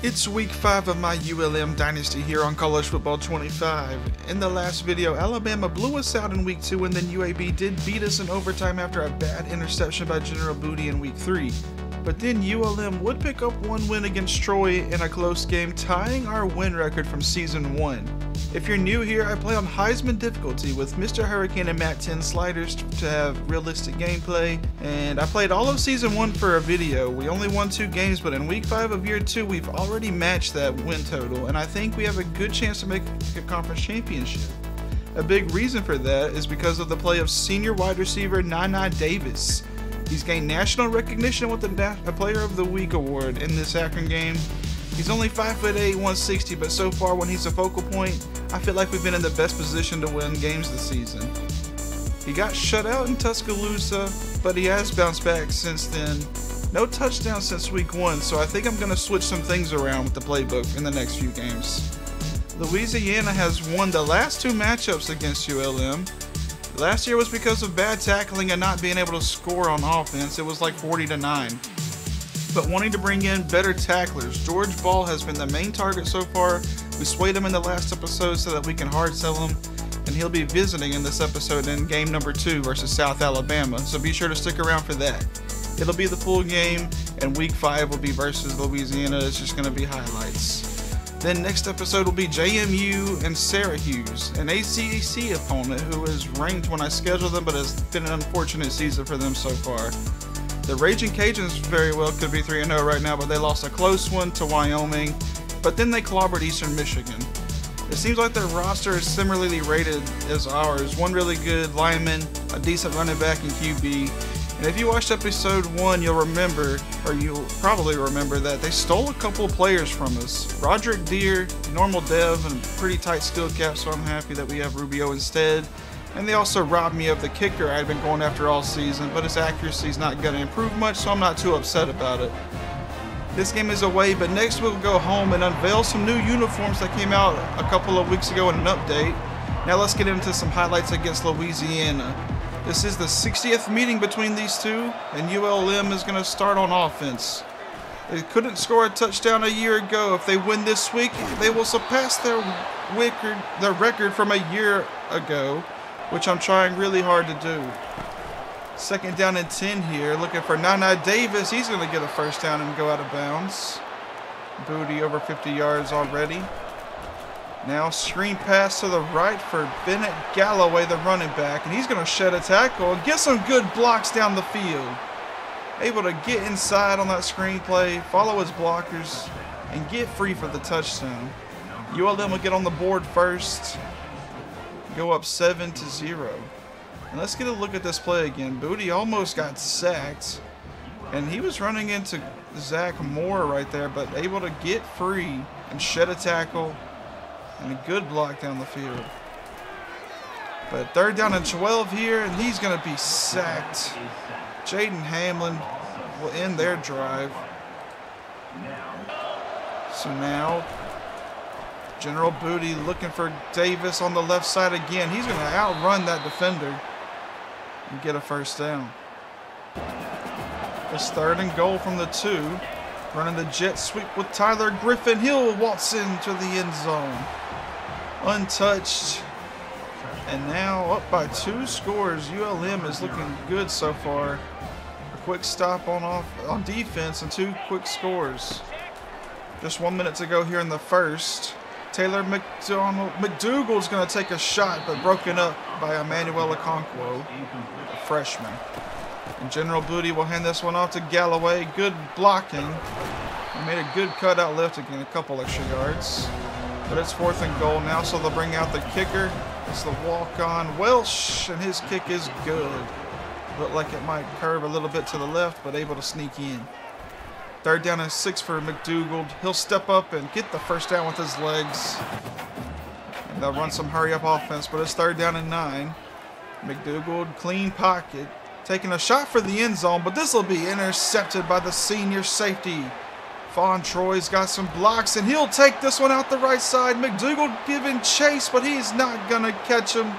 It's week 5 of my ULM dynasty here on College Football 25. In the last video, Alabama blew us out in week 2 and then UAB did beat us in overtime after a bad interception by General Booty in week 3. But then ULM would pick up one win against Troy in a close game, tying our win record from season 1. If you're new here, I play on Heisman difficulty with Mr. Hurricane and Matt 10 sliders to have realistic gameplay, and I played all of Season 1 for a video. We only won two games, but in Week 5 of Year 2, we've already matched that win total, and I think we have a good chance to make a conference championship. A big reason for that is because of the play of senior wide receiver Nana Davis. He's gained national recognition with the Player of the Week award in this Akron game, He's only 5'8", 160, but so far when he's a focal point, I feel like we've been in the best position to win games this season. He got shut out in Tuscaloosa, but he has bounced back since then. No touchdown since week one, so I think I'm going to switch some things around with the playbook in the next few games. Louisiana has won the last two matchups against ULM. Last year was because of bad tackling and not being able to score on offense. It was like 40 to 9 but wanting to bring in better tacklers. George Ball has been the main target so far. We swayed him in the last episode so that we can hard sell him, and he'll be visiting in this episode in game number two versus South Alabama, so be sure to stick around for that. It'll be the full game, and week five will be versus Louisiana. It's just going to be highlights. Then next episode will be JMU and Syracuse, an ACC opponent who is ranked when I schedule them, but has been an unfortunate season for them so far. The Ragin' Cajuns very well could be 3 0 right now, but they lost a close one to Wyoming. But then they clobbered Eastern Michigan. It seems like their roster is similarly rated as ours. One really good lineman, a decent running back, and QB. And if you watched episode one, you'll remember, or you'll probably remember, that they stole a couple of players from us. Roderick Deer, normal dev, and pretty tight skill cap, so I'm happy that we have Rubio instead. And they also robbed me of the kicker I'd been going after all season, but his accuracy is not going to improve much, so I'm not too upset about it. This game is away, but next we'll go home and unveil some new uniforms that came out a couple of weeks ago in an update. Now let's get into some highlights against Louisiana. This is the 60th meeting between these two, and ULM is going to start on offense. They couldn't score a touchdown a year ago. If they win this week, they will surpass their record, their record from a year ago which I'm trying really hard to do. Second down and 10 here, looking for Nana Davis. He's going to get a first down and go out of bounds. Booty over 50 yards already. Now screen pass to the right for Bennett Galloway, the running back, and he's going to shed a tackle and get some good blocks down the field. Able to get inside on that screen play, follow his blockers, and get free for the touchdown. ULM will get on the board first go up 7 to 0. And let's get a look at this play again. Booty almost got sacked. And he was running into Zach Moore right there, but able to get free and shed a tackle and a good block down the field. But third down and 12 here, and he's going to be sacked. Jaden Hamlin will end their drive. So now General Booty looking for Davis on the left side again. He's going to outrun that defender and get a first down. It's third and goal from the two. Running the jet sweep with Tyler Griffin. He'll waltz into the end zone. Untouched. And now up by two scores. ULM is looking good so far. A quick stop on off on defense and two quick scores. Just one minute to go here in the first. Taylor McDonald McDougal's going to take a shot, but broken up by Emmanuel Okonkwo, a freshman. And General Booty will hand this one off to Galloway. Good blocking. He made a good cutout left to gain a couple extra yards. But it's fourth and goal now, so they'll bring out the kicker. It's the walk-on Welsh, and his kick is good. Looked like it might curve a little bit to the left, but able to sneak in. Third down and six for McDougal. He'll step up and get the first down with his legs. And they'll run some hurry up offense, but it's third down and nine. McDougal, clean pocket. Taking a shot for the end zone, but this will be intercepted by the senior safety. Fawn Troy's got some blocks, and he'll take this one out the right side. McDougal giving chase, but he's not going to catch him.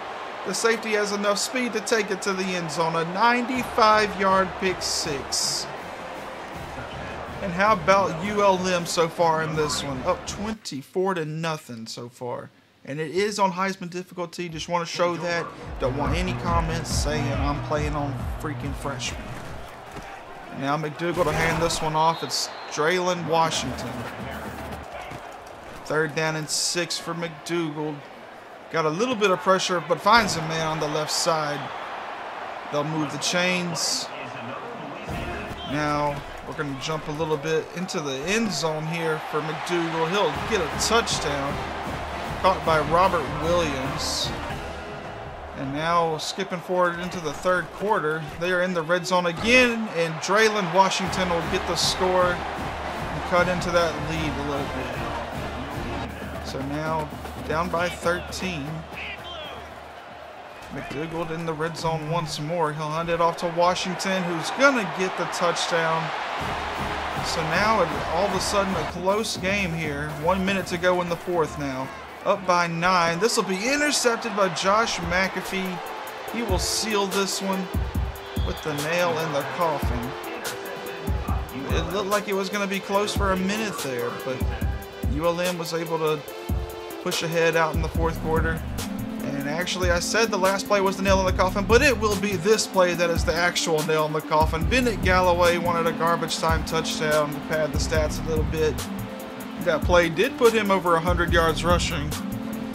The safety has enough speed to take it to the end zone. A 95-yard pick six. And how about ULM so far in this one? Up 24 to nothing so far. And it is on Heisman difficulty. Just want to show that. Don't want any comments saying I'm playing on freaking freshman. Now McDougal to hand this one off. It's Draylen Washington. Third down and six for McDougal. Got a little bit of pressure, but finds a man on the left side. They'll move the chains. Now we're going to jump a little bit into the end zone here for McDougal. He'll get a touchdown. Caught by Robert Williams. And now skipping forward into the third quarter, they are in the red zone again, and Draylen Washington will get the score and cut into that lead a little bit. So now down by 13. McDougal in the red zone once more. He'll hand it off to Washington, who's going to get the touchdown. So now all of a sudden a close game here. One minute to go in the fourth now. Up by nine. This will be intercepted by Josh McAfee. He will seal this one with the nail in the coffin. It looked like it was going to be close for a minute there, but ULM was able to push ahead out in the fourth quarter. And actually, I said the last play was the nail in the coffin, but it will be this play that is the actual nail in the coffin. Bennett Galloway wanted a garbage time touchdown to pad the stats a little bit. That play did put him over 100 yards rushing.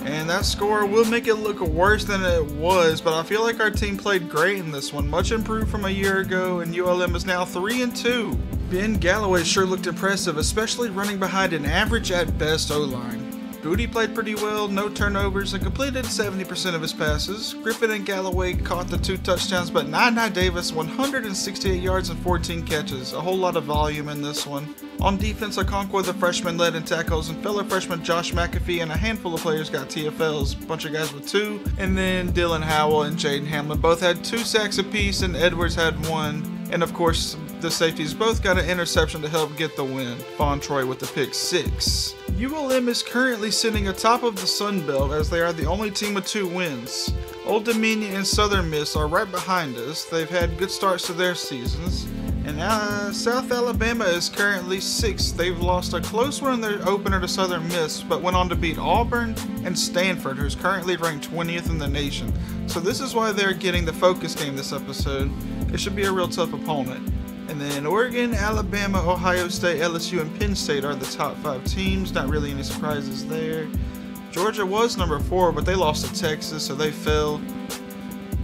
And that score will make it look worse than it was, but I feel like our team played great in this one. Much improved from a year ago, and ULM is now 3 and 2. Ben Galloway sure looked impressive, especially running behind an average at best O line. Booty played pretty well, no turnovers, and completed 70% of his passes. Griffin and Galloway caught the two touchdowns, but Nana Davis 168 yards and 14 catches. A whole lot of volume in this one. On defense, Okonkwo, the freshman, led in tackles, and fellow freshman Josh McAfee and a handful of players got TFLs. A bunch of guys with two, and then Dylan Howell and Jaden Hamlin both had two sacks apiece, and Edwards had one. And of course, the safeties both got an interception to help get the win. Fontroy with the pick six. ULM is currently sitting atop of the Sun Belt as they are the only team with two wins. Old Dominion and Southern Miss are right behind us. They've had good starts to their seasons. And uh, South Alabama is currently sixth. They've lost a close one in their opener to Southern Miss, but went on to beat Auburn and Stanford, who's currently ranked 20th in the nation. So this is why they're getting the focus game this episode. It should be a real tough opponent. And then Oregon, Alabama, Ohio State, LSU, and Penn State are the top five teams. Not really any surprises there. Georgia was number four, but they lost to Texas, so they fell.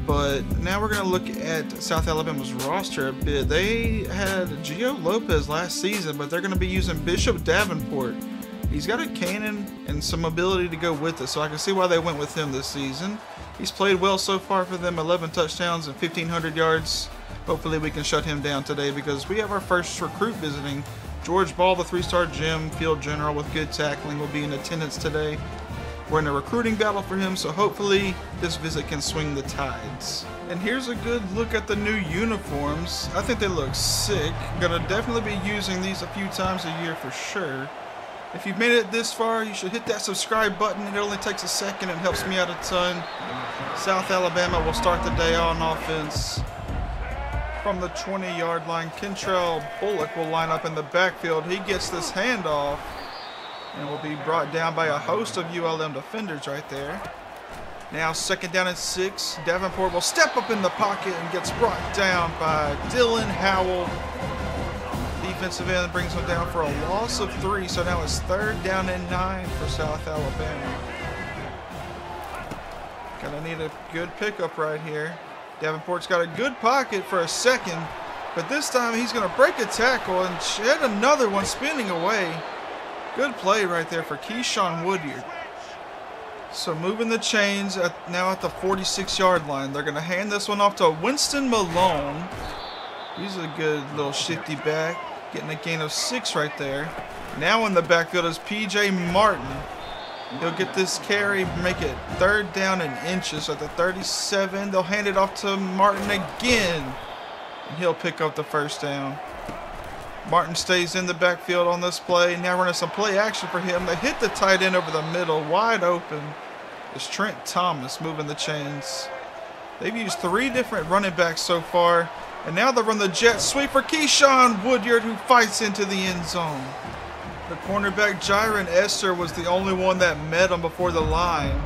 But now we're going to look at South Alabama's roster a bit. They had Gio Lopez last season, but they're going to be using Bishop Davenport. He's got a cannon and some ability to go with it, so I can see why they went with him this season. He's played well so far for them 11 touchdowns and 1,500 yards. Hopefully, we can shut him down today because we have our first recruit visiting. George Ball, the three star gym field general with good tackling, will be in attendance today. We're in a recruiting battle for him, so hopefully this visit can swing the tides. And here's a good look at the new uniforms. I think they look sick. Gonna definitely be using these a few times a year for sure. If you've made it this far, you should hit that subscribe button. It only takes a second and helps me out a ton. South Alabama will start the day on offense. From the 20 yard line, Kentrell Bullock will line up in the backfield. He gets this handoff and will be brought down by a host of ULM defenders right there. Now second down and six. Davenport will step up in the pocket and gets brought down by Dylan Howell. Defensive end brings him down for a loss of three, so now it's third down and nine for South Alabama. Gonna need a good pickup right here. Davenport's got a good pocket for a second, but this time he's gonna break a tackle and shed another one spinning away. Good play right there for Keyshawn Woodyard. So moving the chains at, now at the 46 yard line. They're going to hand this one off to Winston Malone. He's a good little shifty back. Getting a gain of six right there. Now in the backfield is PJ Martin. He'll get this carry, make it third down and inches at the 37. They'll hand it off to Martin again. And he'll pick up the first down. Martin stays in the backfield on this play. Now running some play action for him. They hit the tight end over the middle, wide open. It's Trent Thomas moving the chains. They've used three different running backs so far. And now they run the jet sweep for Keyshawn Woodyard who fights into the end zone. The cornerback Jiron Esther was the only one that met him before the line.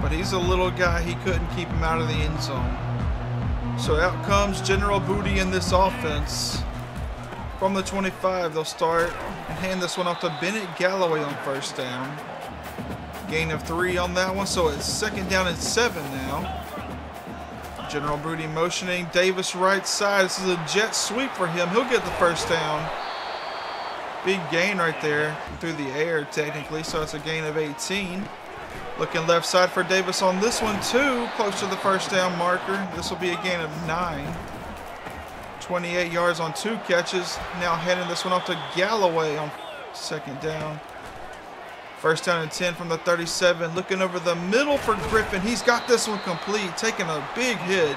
But he's a little guy, he couldn't keep him out of the end zone. So out comes General Booty in this offense. From the 25, they'll start and hand this one off to Bennett Galloway on first down. Gain of three on that one, so it's second down and seven now. General Booty motioning Davis right side. This is a jet sweep for him. He'll get the first down. Big gain right there through the air technically, so it's a gain of 18. Looking left side for Davis on this one too, close to the first down marker. This will be a gain of nine. 28 yards on two catches. Now heading this one off to Galloway on second down. First down and 10 from the 37. Looking over the middle for Griffin. He's got this one complete. Taking a big hit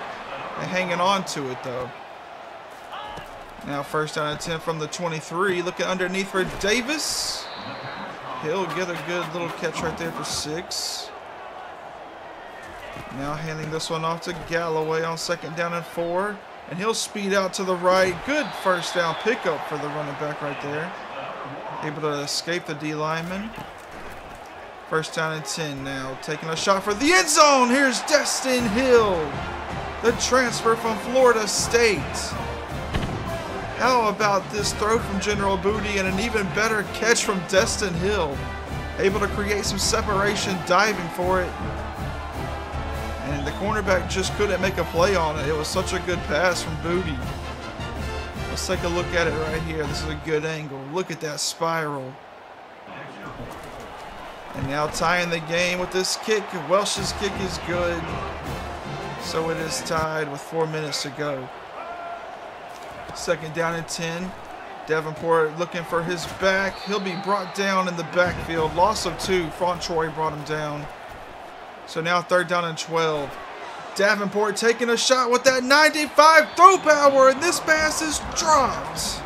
and hanging on to it, though. Now first down and 10 from the 23. Looking underneath for Davis. He'll get a good little catch right there for six. Now handing this one off to Galloway on second down and four. And he'll speed out to the right. Good first down pickup for the running back right there. Able to escape the D lineman. First down and 10 now. Taking a shot for the end zone. Here's Destin Hill, the transfer from Florida State. How about this throw from General Booty and an even better catch from Destin Hill? Able to create some separation, diving for it. And the cornerback just couldn't make a play on it. It was such a good pass from Booty. Let's take a look at it right here. This is a good angle. Look at that spiral. And now tying the game with this kick. Welsh's kick is good. So it is tied with four minutes to go. Second down and 10. Davenport looking for his back. He'll be brought down in the backfield. Loss of two. Troy brought him down. So now third down and 12. Davenport taking a shot with that 95 throw power, and this pass is dropped.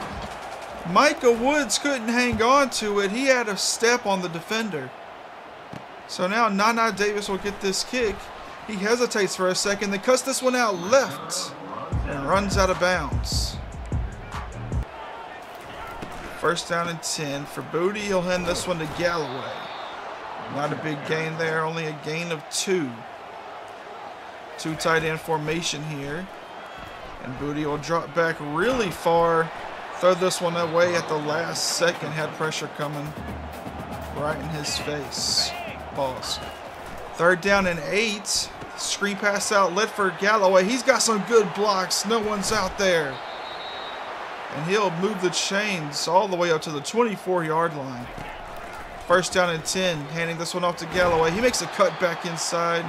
Micah Woods couldn't hang on to it. He had a step on the defender. So now Nana Davis will get this kick. He hesitates for a second, then cuts this one out left and runs out of bounds. First down and 10 for Booty. He'll hand this one to Galloway. Not a big gain there, only a gain of two. Two tight end formation here. And Booty will drop back really far. Throw this one away at the last second. Had pressure coming right in his face. Pause. Third down and eight. Screen pass outlet for Galloway. He's got some good blocks. No one's out there. And he'll move the chains all the way up to the 24-yard line. First down and 10. Handing this one off to Galloway. He makes a cut back inside.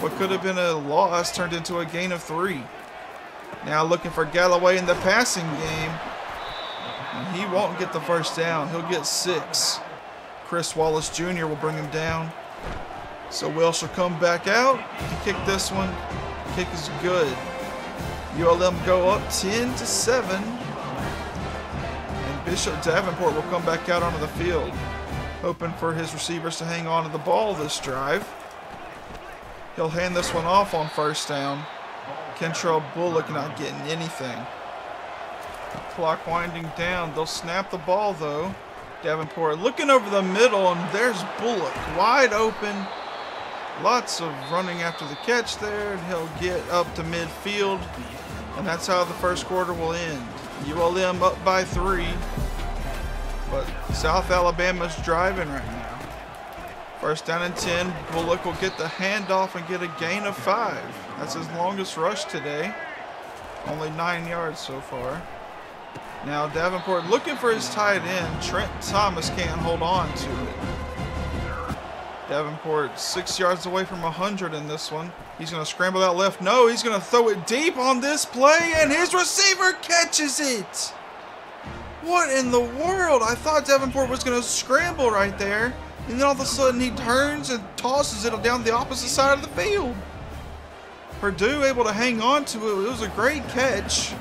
What could have been a loss turned into a gain of three. Now looking for Galloway in the passing game. And he won't get the first down. He'll get six. Chris Wallace Jr. will bring him down. So Welsh will come back out. He kicked this one. Kick is good. ULM go up 10 to 7. Bishop Davenport will come back out onto the field. Hoping for his receivers to hang on to the ball this drive. He'll hand this one off on first down. Kentrell Bullock not getting anything. Clock winding down. They'll snap the ball though. Davenport looking over the middle, and there's Bullock wide open. Lots of running after the catch there, he'll get up to midfield. And that's how the first quarter will end. ULM up by three, but South Alabama's driving right now. First down and 10, Bullock will get the handoff and get a gain of five. That's his longest rush today. Only nine yards so far. Now Davenport looking for his tight end. Trent Thomas can't hold on to it. Davenport six yards away from 100 in this one. He's going to scramble out left. No, he's going to throw it deep on this play, and his receiver catches it. What in the world? I thought Davenport was going to scramble right there, and then all of a sudden he turns and tosses it down the opposite side of the field. Purdue able to hang on to it. It was a great catch.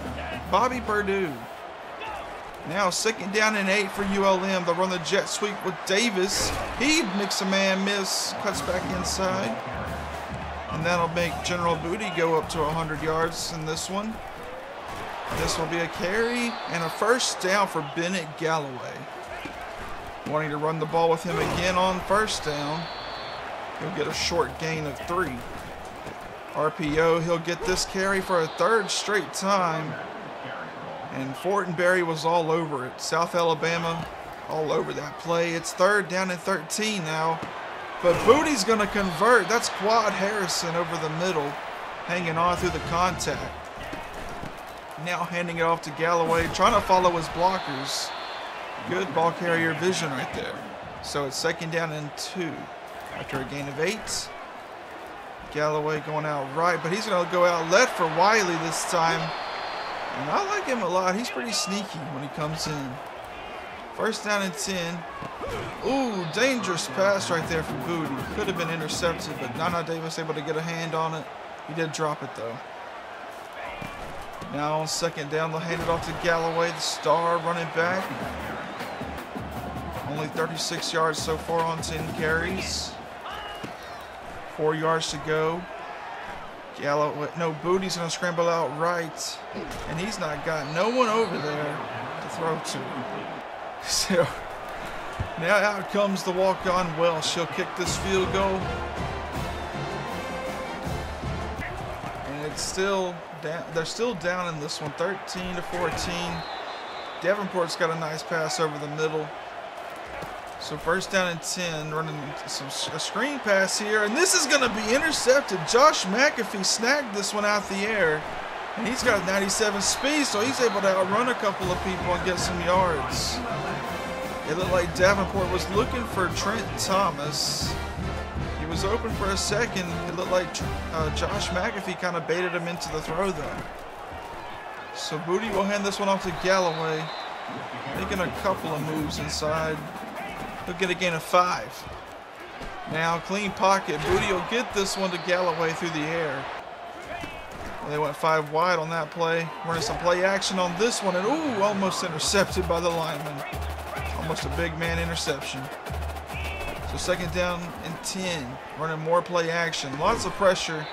Bobby Purdue. Now second down and eight for ULM. They'll run the jet sweep with Davis. He makes a man miss, cuts back inside. And that'll make General Booty go up to 100 yards in this one. This will be a carry and a first down for Bennett Galloway. Wanting to run the ball with him again on first down. He'll get a short gain of three. RPO, he'll get this carry for a third straight time. And Fortenberry was all over it. South Alabama all over that play. It's third down and 13 now. But Booty's going to convert. That's Quad Harrison over the middle, hanging on through the contact. Now handing it off to Galloway, trying to follow his blockers. Good ball carrier vision right there. So it's second down and two after a gain of eight. Galloway going out right, but he's going to go out left for Wiley this time. And I like him a lot. He's pretty sneaky when he comes in. First down and 10. Ooh, dangerous pass right there from Booty. Could have been intercepted, but Nana Davis able to get a hand on it. He did drop it, though. Now on second down, they'll hand it off to Galloway, the star running back. Only 36 yards so far on 10 carries. Four yards to go. Galloway, no, Booty's going to scramble out right. And he's not got no one over there to throw to. So now out comes the walk-on Welsh. She'll kick this field goal. And it's still down. They're still down in this one, 13 to 14. Davenport's got a nice pass over the middle. So first down and 10, running some a screen pass here, and this is going to be intercepted. Josh McAfee snagged this one out the air, and he's got 97 speed, so he's able to outrun a couple of people and get some yards. It looked like Davenport was looking for Trent Thomas. He was open for a second. It looked like uh, Josh McAfee kind of baited him into the throw, though. So Booty will hand this one off to Galloway, making a couple of moves inside. He'll get a gain of five. Now, clean pocket. Booty will get this one to Galloway through the air. They went five wide on that play. Running some play action on this one, and ooh, almost intercepted by the lineman. Almost a big man interception. So second down and 10. Running more play action. Lots of pressure.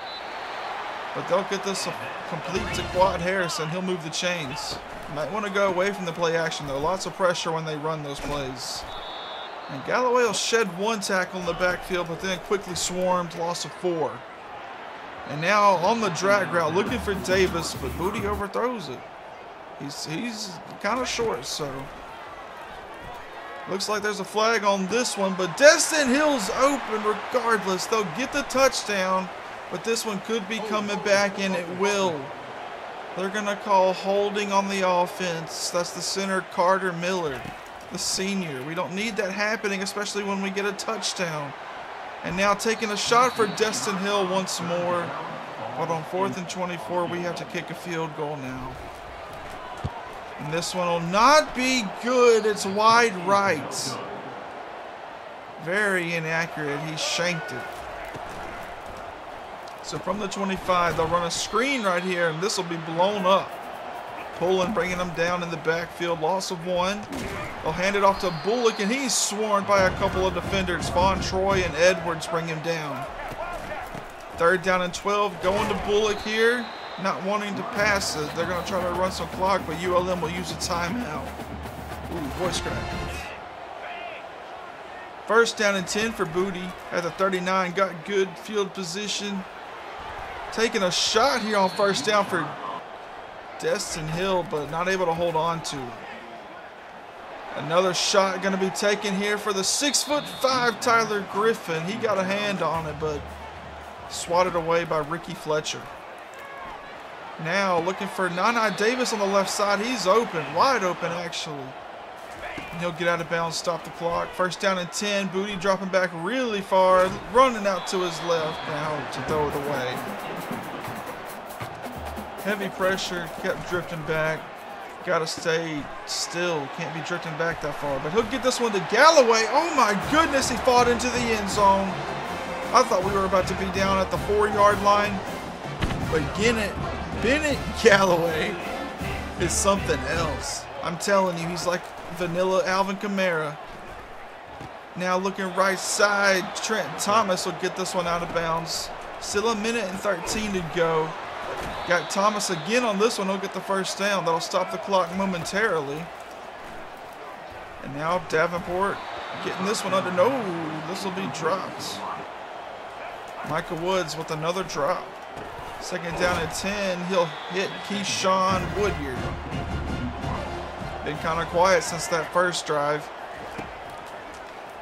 But they'll get this complete to Quad Harrison. He'll move the chains. Might want to go away from the play action, though. Lots of pressure when they run those plays. And Galloway will shed one tackle in the backfield, but then quickly swarmed, loss of four. And now on the drag route, looking for Davis, but Booty overthrows it. He's, he's kind of short, so. Looks like there's a flag on this one, but Destin Hill's open regardless. They'll get the touchdown, but this one could be coming back, and it will. They're going to call holding on the offense. That's the center, Carter Miller the senior. We don't need that happening, especially when we get a touchdown. And now taking a shot for Destin Hill once more. But on fourth and 24, we have to kick a field goal now. And this one will not be good. It's wide right. Very inaccurate. He shanked it. So from the 25, they'll run a screen right here, and this will be blown up. Pulling, bringing them down in the backfield. Loss of one. They'll hand it off to Bullock, and he's swarmed by a couple of defenders. Von Troy and Edwards bring him down. Third down and 12. Going to Bullock here. Not wanting to pass it. They're going to try to run some clock, but ULM will use a timeout. Ooh, voice crack. First down and 10 for Booty at the 39. Got good field position. Taking a shot here on first down for Destin Hill, but not able to hold on to. Another shot going to be taken here for the six foot five Tyler Griffin. He got a hand on it, but swatted away by Ricky Fletcher. Now looking for Nana Davis on the left side. He's open, wide open actually. And he'll get out of bounds, stop the clock. First down and 10. Booty dropping back really far, running out to his left now to throw it away. Heavy pressure, kept drifting back. Got to stay still. Can't be drifting back that far. But he'll get this one to Galloway. Oh my goodness, he fought into the end zone. I thought we were about to be down at the four-yard line. But Bennett, Bennett Galloway is something else. I'm telling you, he's like vanilla Alvin Kamara. Now looking right side, Trent Thomas will get this one out of bounds. Still a minute and 13 to go. Got Thomas again on this one. He'll get the first down. That'll stop the clock momentarily. And now Davenport getting this one under. No, this will be dropped. Michael Woods with another drop. Second down at 10. He'll hit Keyshawn Woodyard. Been kind of quiet since that first drive.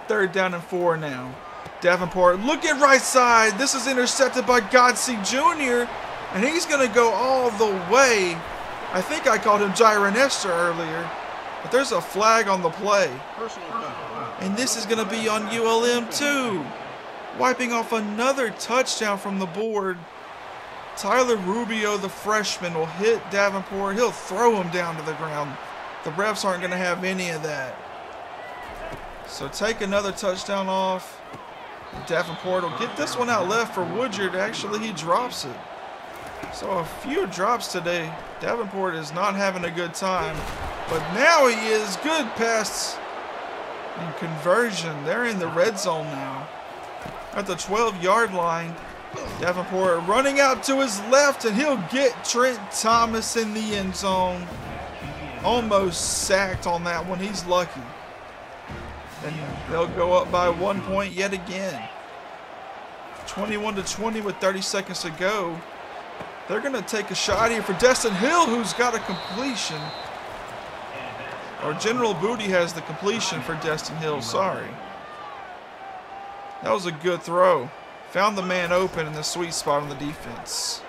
Third down and four now. Davenport, look at right side. This is intercepted by Godsey Jr. And he's going to go all the way. I think I called him Jiron Esther earlier. But there's a flag on the play. And this is going to be on ULM too. Wiping off another touchdown from the board. Tyler Rubio, the freshman, will hit Davenport. He'll throw him down to the ground. The refs aren't going to have any of that. So take another touchdown off. Davenport will get this one out left for Woodyard. Actually, he drops it. So a few drops today. Davenport is not having a good time. But now he is. Good pass and conversion. They're in the red zone now. At the 12-yard line. Davenport running out to his left, and he'll get Trent Thomas in the end zone. Almost sacked on that one. He's lucky. And they'll go up by one point yet again. 21 to 20 with 30 seconds to go. They're going to take a shot here for Destin Hill, who's got a completion. Or General Booty has the completion for Destin Hill. Sorry. That was a good throw. Found the man open in the sweet spot on the defense.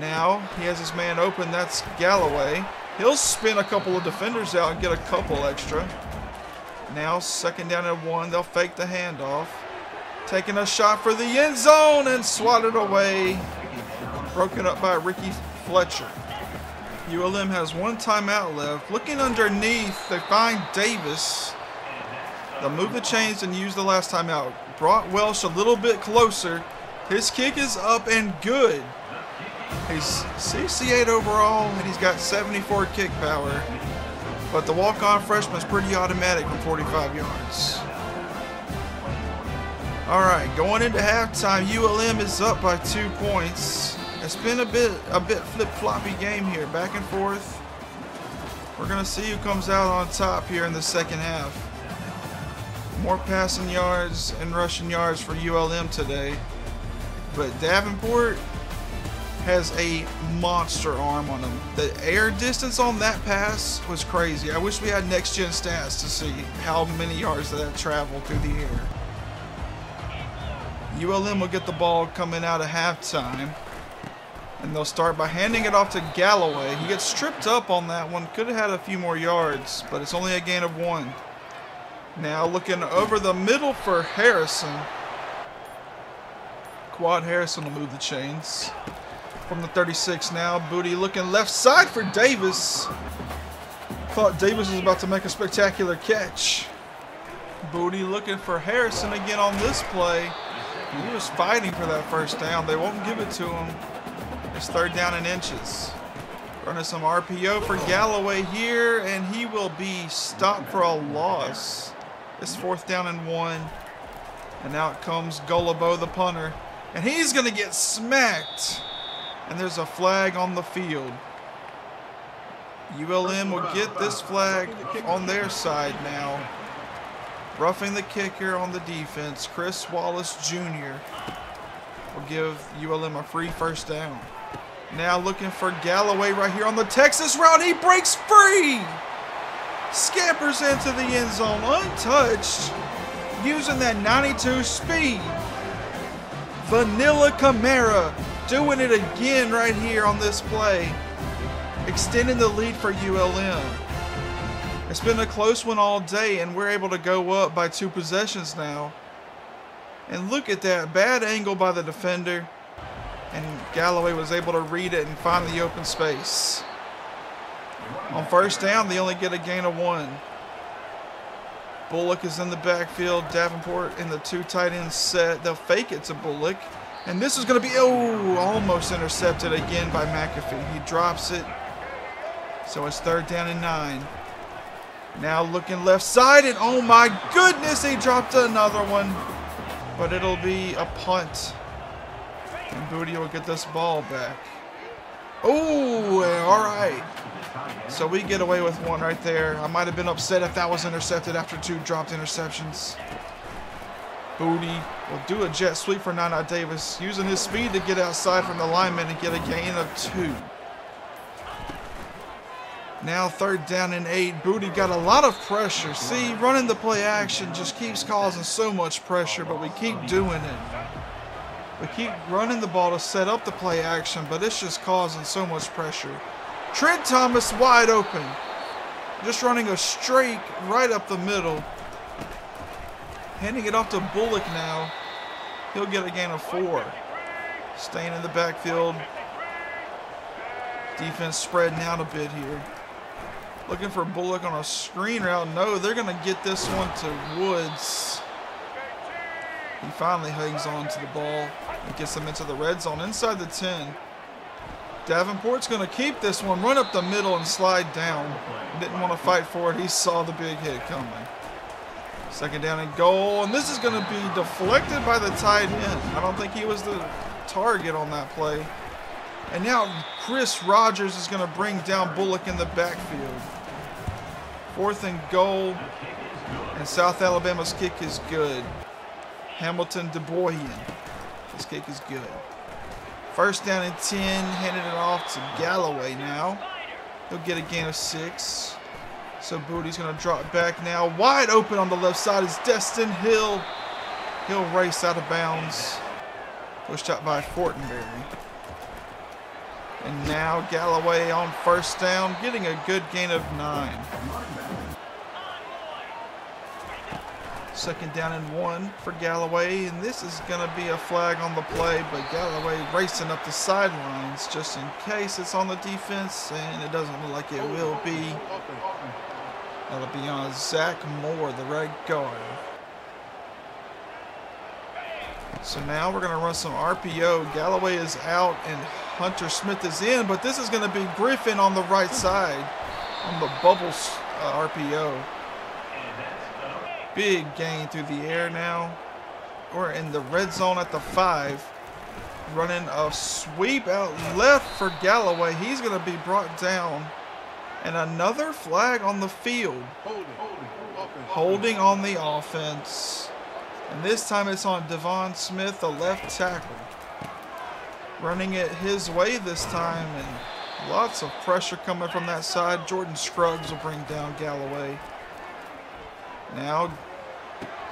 Now he has his man open. That's Galloway. He'll spin a couple of defenders out and get a couple extra. Now second down and one. They'll fake the handoff. Taking a shot for the end zone and swatted away. Broken up by Ricky Fletcher. ULM has one timeout left. Looking underneath, they find Davis. They'll move the chains and use the last timeout. Brought Welsh a little bit closer. His kick is up and good. He's CC8 overall, and he's got 74 kick power. But the walk-on freshman is pretty automatic from 45 yards. All right, going into halftime, ULM is up by two points. It's been a bit a bit flip-floppy game here, back and forth. We're gonna see who comes out on top here in the second half. More passing yards and rushing yards for ULM today. But Davenport has a monster arm on him. The air distance on that pass was crazy. I wish we had next gen stats to see how many yards that traveled through the air. ULM will get the ball coming out of halftime. And they'll start by handing it off to Galloway. He gets stripped up on that one. Could have had a few more yards, but it's only a gain of one. Now looking over the middle for Harrison. Quad Harrison will move the chains from the 36 now. Booty looking left side for Davis. Thought Davis was about to make a spectacular catch. Booty looking for Harrison again on this play. He was fighting for that first down. They won't give it to him. It's third down in inches. Running some RPO for Galloway here, and he will be stopped for a loss. It's fourth down and one. And out comes Gullibo, the punter. And he's going to get smacked. And there's a flag on the field. ULM will get this flag on their side now. Roughing the kicker on the defense, Chris Wallace Jr. will give ULM a free first down. Now looking for Galloway right here on the Texas route. He breaks free. Scampers into the end zone untouched. Using that 92 speed. Vanilla Kamara doing it again right here on this play. Extending the lead for ULM. It's been a close one all day, and we're able to go up by two possessions now. And look at that. Bad angle by the defender. And Galloway was able to read it and find the open space. On first down, they only get a gain of one. Bullock is in the backfield. Davenport in the two tight end set. They'll fake it to Bullock. And this is going to be, oh, almost intercepted again by McAfee. He drops it. So it's third down and nine. Now looking left side, and oh my goodness, he dropped another one. But it'll be a punt. And Booty will get this ball back. Oh, all right. So we get away with one right there. I might have been upset if that was intercepted after two dropped interceptions. Booty will do a jet sweep for Nana Davis, using his speed to get outside from the lineman and get a gain of two. Now third down and eight. Booty got a lot of pressure. See, running the play action just keeps causing so much pressure, but we keep doing it. Keep running the ball to set up the play action, but it's just causing so much pressure. Trent Thomas wide open. Just running a straight right up the middle. Handing it off to Bullock now. He'll get a gain of four. Staying in the backfield. Defense spreading out a bit here. Looking for Bullock on a screen route. No, they're going to get this one to Woods. He finally hangs on to the ball and gets them into the red zone inside the 10. Davenport's going to keep this one, run up the middle and slide down. Didn't want to fight for it. He saw the big hit coming. Second down and goal, and this is going to be deflected by the tight end. I don't think he was the target on that play. And now Chris Rogers is going to bring down Bullock in the backfield. Fourth and goal, and South Alabama's kick is good. Hamilton DeBoyan. This kick is good. First down and 10, handed it off to Galloway now. He'll get a gain of six. So Booty's going to drop back now. Wide open on the left side is Destin Hill. He'll race out of bounds. Pushed out by Fortenberry. And now Galloway on first down, getting a good gain of nine. Second down and one for Galloway, and this is going to be a flag on the play, but Galloway racing up the sidelines just in case it's on the defense, and it doesn't look like it will be. That'll be on Zach Moore, the right guard. So now we're going to run some RPO. Galloway is out and Hunter Smith is in, but this is going to be Griffin on the right side on the bubbles uh, RPO. Big gain through the air now. We're in the red zone at the five. Running a sweep out left for Galloway. He's going to be brought down. And another flag on the field. Holding on the offense. And this time it's on Devon Smith, the left tackle. Running it his way this time, and lots of pressure coming from that side. Jordan Scruggs will bring down Galloway. Now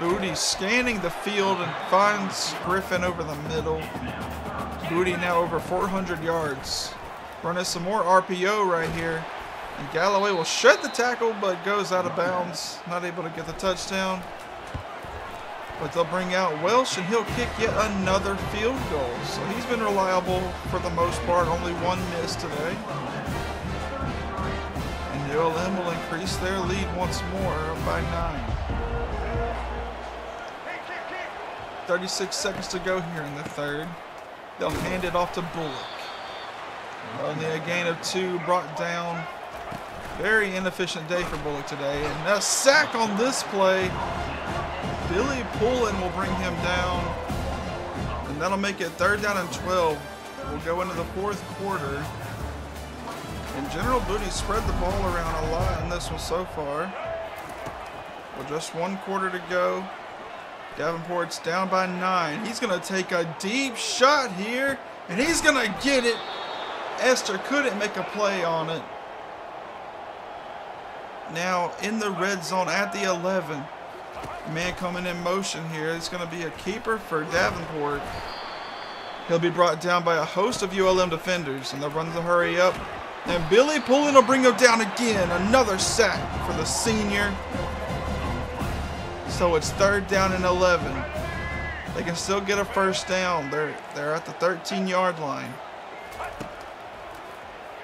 Booty scanning the field and finds Griffin over the middle. Booty now over 400 yards. Running some more RPO right here. And Galloway will shed the tackle but goes out of bounds. Not able to get the touchdown. But they'll bring out Welsh and he'll kick yet another field goal. So he's been reliable for the most part. Only one miss today. And ULM will increase their lead once more by nine. 36 seconds to go here in the third. They'll hand it off to Bullock. Only a gain of two brought down. Very inefficient day for Bullock today. And a sack on this play. Billy Pullen will bring him down. And that'll make it third down and 12. We'll go into the fourth quarter. And General Booty spread the ball around a lot in this one so far. With just one quarter to go. Davenport's down by nine. He's going to take a deep shot here, and he's going to get it. Esther couldn't make a play on it. Now in the red zone at the 11. Man coming in motion here. It's going to be a keeper for Davenport. He'll be brought down by a host of ULM defenders, and they'll run the hurry up. And Billy Pullen will bring him down again. Another sack for the senior. So it's third down and 11. They can still get a first down. They're, they're at the 13 yard line.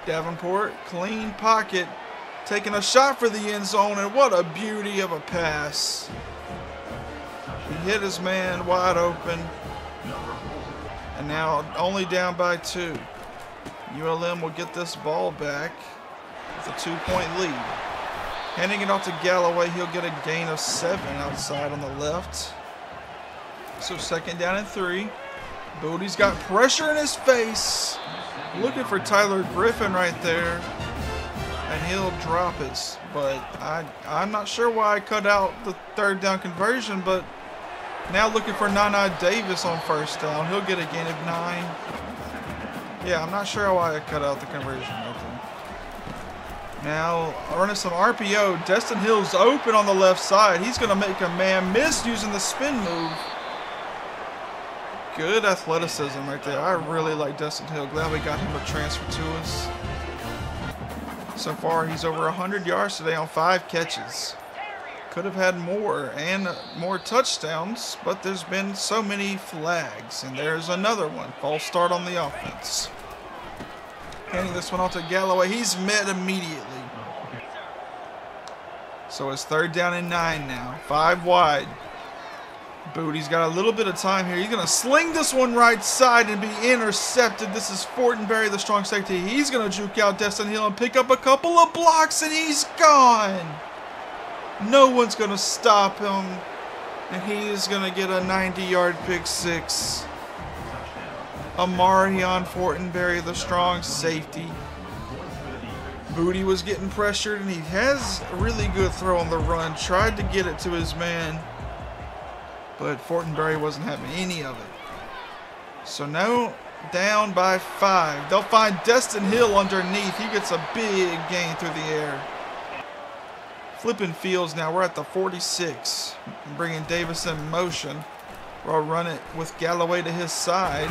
Davenport, clean pocket, taking a shot for the end zone, and what a beauty of a pass. He hit his man wide open, and now only down by two. ULM will get this ball back with a two-point lead. Handing it off to Galloway, he'll get a gain of seven outside on the left. So second down and three. Booty's got pressure in his face. Looking for Tyler Griffin right there. And he'll drop it. But I, I'm not sure why I cut out the third down conversion, but now looking for Nana Davis on first down. He'll get a gain of nine. Yeah, I'm not sure why I cut out the conversion. Now, running some RPO. Destin Hill's open on the left side. He's going to make a man miss using the spin move. Good athleticism right there. I really like Destin Hill. Glad we got him to transfer to us. So far, he's over 100 yards today on five catches. Could have had more and more touchdowns, but there's been so many flags. And there's another one. False start on the offense. Handing this one off to Galloway. He's met immediately. So it's third down and nine now. Five wide. Booty's got a little bit of time here. He's going to sling this one right side and be intercepted. This is Fortenberry, the strong safety. He's going to juke out Destin Hill and pick up a couple of blocks, and he's gone. No one's going to stop him. And he is going to get a 90-yard pick six. Amarion Fortenberry, the strong safety. Booty was getting pressured, and he has a really good throw on the run. Tried to get it to his man, but Fortenberry wasn't having any of it. So now down by five. They'll find Destin Hill underneath. He gets a big gain through the air. Flipping fields now. We're at the 46. Bringing Davis in motion. We'll run it with Galloway to his side.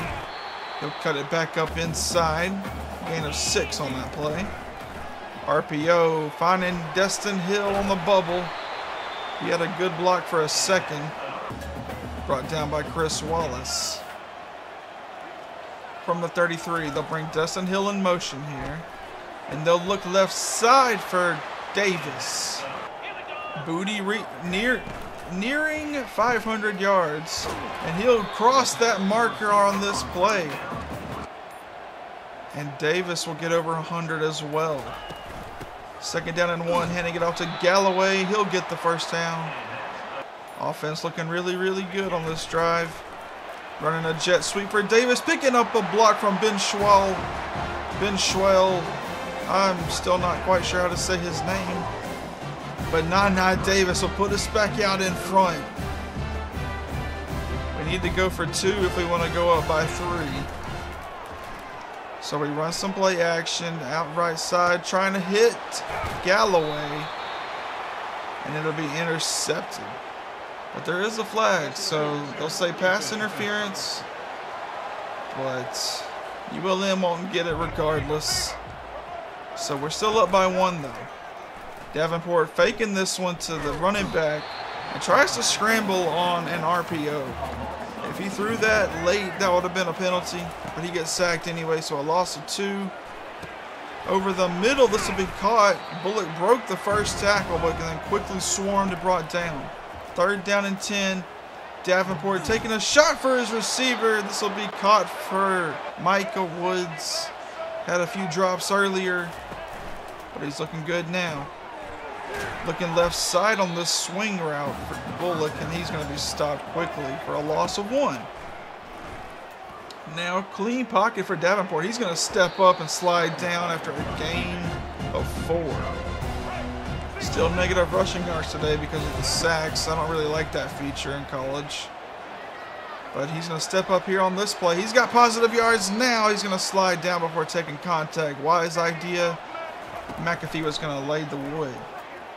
He'll cut it back up inside. Gain of six on that play. RPO finding Destin Hill on the bubble. He had a good block for a second. Brought down by Chris Wallace. From the 33, they'll bring Destin Hill in motion here. And they'll look left side for Davis. Booty near nearing 500 yards. And he'll cross that marker on this play. And Davis will get over 100 as well. Second down and one, handing it off to Galloway. He'll get the first down. Offense looking really, really good on this drive. Running a jet sweep for Davis, picking up a block from Ben Schwell. Ben Schwell, I'm still not quite sure how to say his name. But Nana Davis will put us back out in front. We need to go for two if we want to go up by three. So we run some play action out right side, trying to hit Galloway. And it'll be intercepted. But there is a flag, so they'll say pass interference. But ULM won't get it regardless. So we're still up by one, though. Davenport faking this one to the running back and tries to scramble on an RPO. If he threw that late, that would have been a penalty. But he gets sacked anyway, so a loss of two. Over the middle, this will be caught. Bullock broke the first tackle, but then quickly swarmed and brought down. Third down and 10. Davenport taking a shot for his receiver. This will be caught for Micah Woods. Had a few drops earlier, but he's looking good now. Looking left side on this swing route for Bullock, and he's going to be stopped quickly for a loss of one. Now, clean pocket for Davenport. He's going to step up and slide down after a gain of four. Still negative rushing yards today because of the sacks. I don't really like that feature in college. But he's going to step up here on this play. He's got positive yards now. He's going to slide down before taking contact. Wise idea. McAfee was going to lay the wood.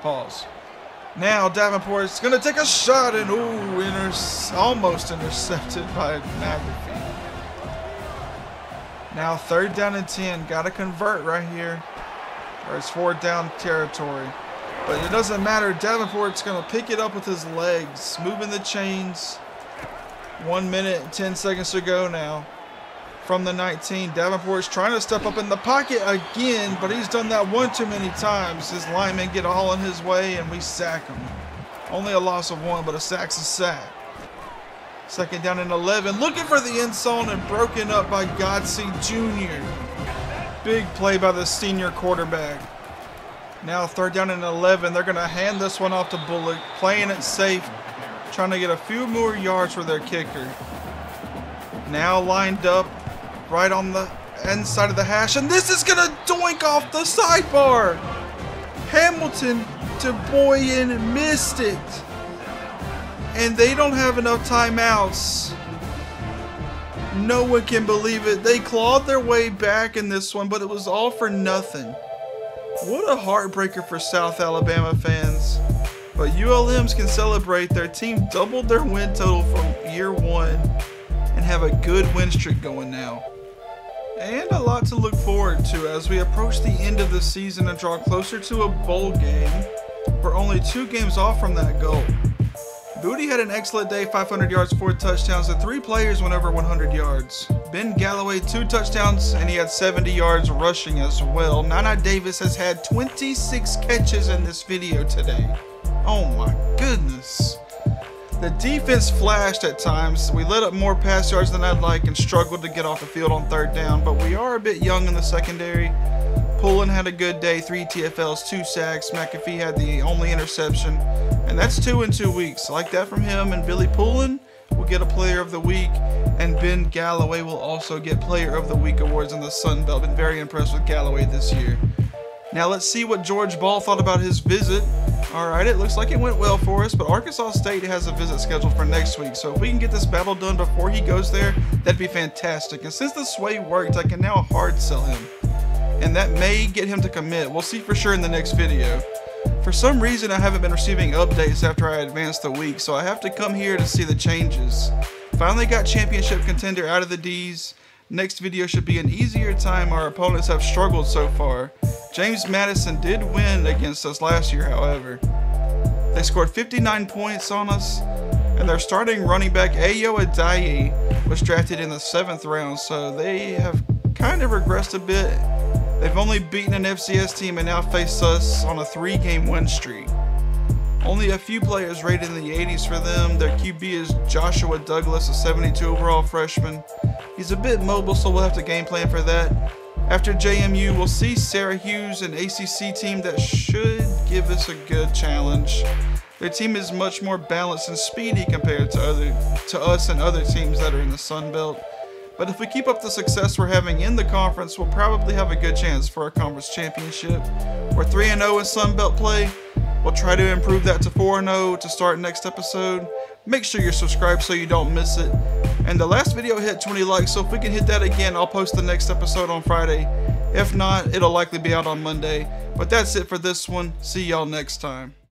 Pause. Now Davenport's going to take a shot and ooh, inter almost intercepted by McAfee. Now third down and 10. Got to convert right here. Or it's fourth down territory. But it doesn't matter. Davenport's going to pick it up with his legs. Moving the chains. One minute and 10 seconds to go now from the 19. Davenport's trying to step up in the pocket again, but he's done that one too many times. His linemen get all in his way, and we sack him. Only a loss of one, but a sack's a sack. Second down and 11. Looking for the end zone and broken up by Godsey Jr. Big play by the senior quarterback. Now third down and 11. They're going to hand this one off to Bullock, playing it safe, trying to get a few more yards for their kicker. Now lined up right on the inside of the hash. And this is going to doink off the sidebar. Hamilton to Boyan missed it. And they don't have enough timeouts. No one can believe it. They clawed their way back in this one, but it was all for nothing. What a heartbreaker for South Alabama fans. But ULMs can celebrate. Their team doubled their win total from year one and have a good win streak going now. And a lot to look forward to as we approach the end of the season and draw closer to a bowl game. We're only two games off from that goal. Booty had an excellent day, 500 yards, 4 touchdowns, and 3 players went over 100 yards. Ben Galloway, 2 touchdowns, and he had 70 yards rushing as well. Nana Davis has had 26 catches in this video today. Oh my goodness. The defense flashed at times. We let up more pass yards than I'd like and struggled to get off the field on third down, but we are a bit young in the secondary. Pullen had a good day, three TFLs, two sacks. McAfee had the only interception, and that's two in two weeks. Like that from him and Billy Pullen will get a Player of the Week, and Ben Galloway will also get Player of the Week awards in the Sun Belt. Been very impressed with Galloway this year. Now let's see what George Ball thought about his visit. Alright, it looks like it went well for us, but Arkansas State has a visit scheduled for next week, so if we can get this battle done before he goes there, that'd be fantastic. And since the sway worked, I can now hard sell him and that may get him to commit. We'll see for sure in the next video. For some reason I haven't been receiving updates after I advanced a week, so I have to come here to see the changes. Finally got championship contender out of the D's. Next video should be an easier time our opponents have struggled so far. James Madison did win against us last year, however. They scored 59 points on us, and their starting running back Ayo was drafted in the 7th round, so they have kind of regressed a bit They've only beaten an FCS team and now face us on a three game win streak. Only a few players rated in the 80s for them. Their QB is Joshua Douglas, a 72 overall freshman. He's a bit mobile, so we'll have to game plan for that. After JMU, we'll see Syracuse, an ACC team that should give us a good challenge. Their team is much more balanced and speedy compared to other to us and other teams that are in the Sun Belt. But if we keep up the success we're having in the conference, we'll probably have a good chance for a conference championship. We're 3-0 in Sun Belt play. We'll try to improve that to 4-0 to start next episode. Make sure you're subscribed so you don't miss it. And the last video hit 20 likes, so if we can hit that again, I'll post the next episode on Friday. If not, it'll likely be out on Monday. But that's it for this one. See y'all next time.